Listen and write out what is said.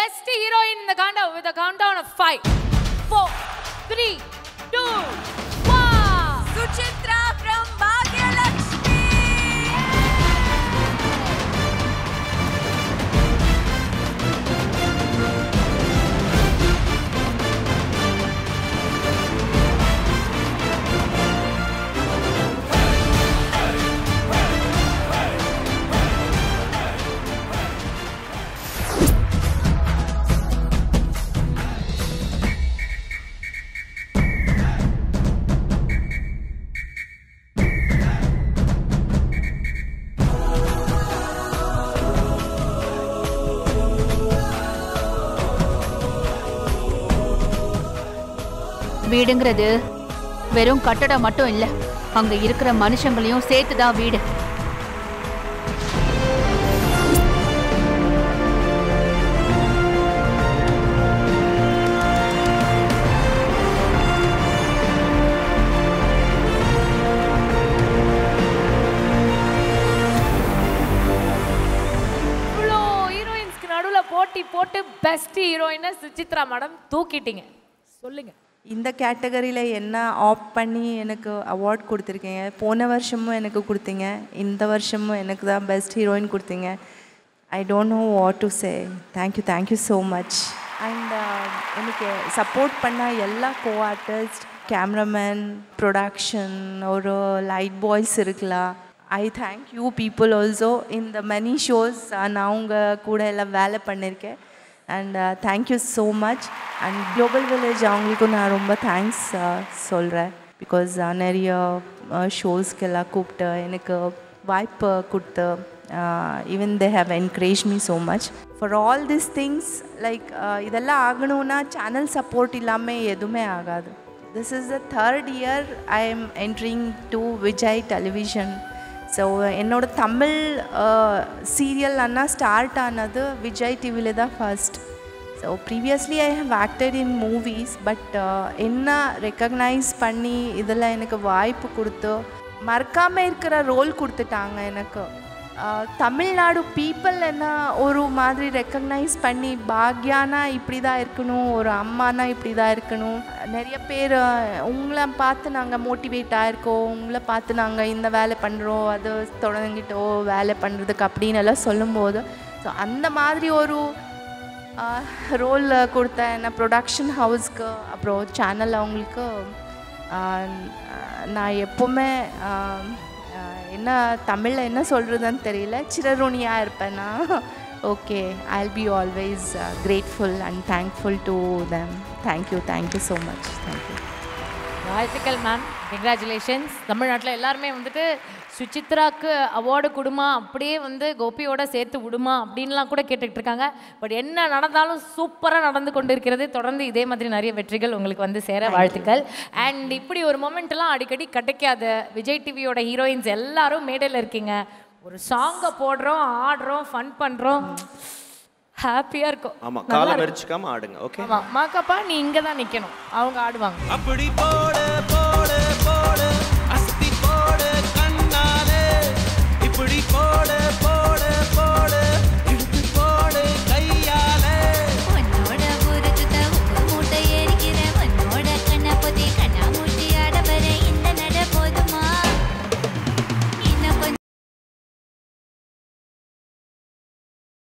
Best heroine இந்த காண்டா with count down of five four three two one வீடுங்கிறது வெறும் கட்டடம் மட்டும் இல்ல. அங்க இருக்கிற மனுஷங்களையும் சேர்த்துதான் வீடு. இவ்வளோ ஹீரோயின்ஸ்க்கு நடுவில் போட்டி போட்டு பெஸ்ட் ஹீரோயினை சுசித்ரா மேடம் தூக்கிட்டீங்க. சொல்லுங்க. இந்த கேட்டகரியில் என்ன ஆப் பண்ணி எனக்கு அவார்ட் கொடுத்துருக்கீங்க? போன வருஷமும் எனக்கு கொடுத்தீங்க. இந்த வருஷமும் எனக்கு தான் பெஸ்ட் ஹீரோயின் கொடுத்தீங்க. I don't know what to say thank you thank you so much and எனக்கு சப்போர்ட் பண்ண எல்லா கோ ஆர்டிஸ்ட் கேமராமேன் ப்ரொடக்ஷன் ஒரு லைட் பாய்ஸ் இருக்கலாம். I thank you people also இந்த மெனி ஷோஸ் நான் உங்கள் கூட எல்லாம் வேலை பண்ணியிருக்கேன் and thank you so much and global village அவங்களுக்கும் நான் ரொம்ப தேங்க்ஸ் சொல்கிறேன் பிகாஸ் நிறைய uh, ஷோஸ்க்கெல்லாம் கூப்பிட்டு எனக்கு வாய்ப்பு கொடுத்து even they have encourage me so much for all this things like இதெல்லாம் ஆகணும்னா சேனல் சப்போர்ட் இல்லாமல் எதுவுமே ஆகாது. This is the third year I am entering to Vijay television so என்னோடய தமிழ் சீரியல் அண்ணா ஸ்டார்ட் ஆனது விஜய் டிவியில் தான் first so previously I have acted in movies but என்ன ரெக்கக்னைஸ் பண்ணி இதில் எனக்கு வாய்ப்பு கொடுத்து மறக்காமல் இருக்கிற ரோல் கொடுத்துட்டாங்க எனக்கு. தமிழ்நாடு பீப்புள் என்ன ஒரு மாதிரி ரெக்கக்னைஸ் பண்ணி பாக்யானா இப்படி தான் இருக்கணும் ஒரு அம்மானா இப்படி தான் இருக்கணும். நிறைய பேர் உங்களை பார்த்து நாங்கள் மோட்டிவேட் ஆகிருக்கோம் உங்களை பார்த்து நாங்கள் இந்த வேலை பண்ணுறோம் அது தொடங்கிட்டோ வேலை பண்ணுறதுக்கு அப்படின்னு எல்லாம் சொல்லும்போது ஸோ அந்த மாதிரி ஒரு ரோல் கொடுத்த என்ன ப்ரொடக்ஷன் ஹவுஸ்க்கு அப்புறம் சேனல் அவங்களுக்கு நான் எப்போவுமே என்ன தமிழில் என்ன சொல்கிறதுன்னு தெரியல. சிறருணியாக இருப்பேனா? Okay I be always grateful and thankful to them thank you thank you so much thank you வாழ்த்துக்கள் மேம் கங்க்ராச்சுலேஷன்ஸ் தமிழ்நாட்டில் எல்லாருமே வந்துட்டு சுசித்ராக்கு அவார்டு கொடுமா அப்படியே வந்து கோபியோட சேர்த்து விடுமா அப்படின்லாம் கூட கேட்டுட்டு இருக்காங்க பட் என்ன நடந்தாலும் சூப்பராக நடந்து கொண்டு இருக்கிறது தொடர்ந்து இதே மாதிரி நிறைய வெற்றிகள் உங்களுக்கு வந்து சேர வாழ்த்துக்கள். அண்ட் இப்படி ஒரு மொமெண்ட்லாம் அடிக்கடி கிடைக்காத. விஜய் டிவியோட ஹீரோயின்ஸ் எல்லாரும் மேடையில் இருக்கீங்க. ஒரு சாங்கை போடுறோம் ஆடுறோம் ஃபன் பண்ணுறோம் ஹாப்பியாக இருக்கும். ஆமா காலை. மறிச்சுக்காம ஆடுங்க ஓகே ஆமா மாக்கப்பா நீ இங்கே தான் நிற்கணும் அவங்க ஆடுவாங்க. அப்படி போடு போடு போடு.